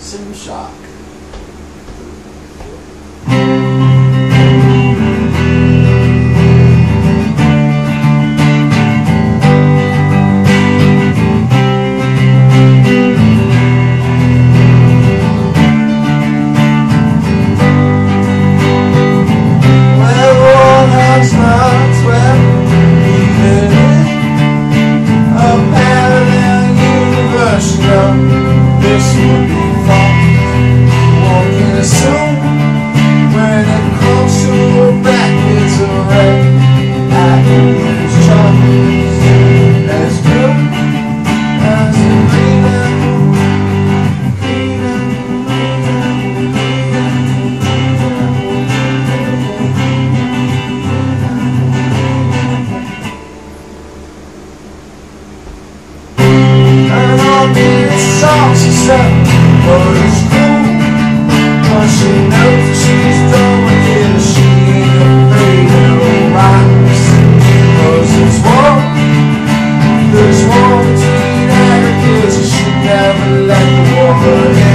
Sym Shark. song she sang for her school Cause she knows she's done with it She ain't afraid of rocks Cause it's war There's war between her kids She never let the war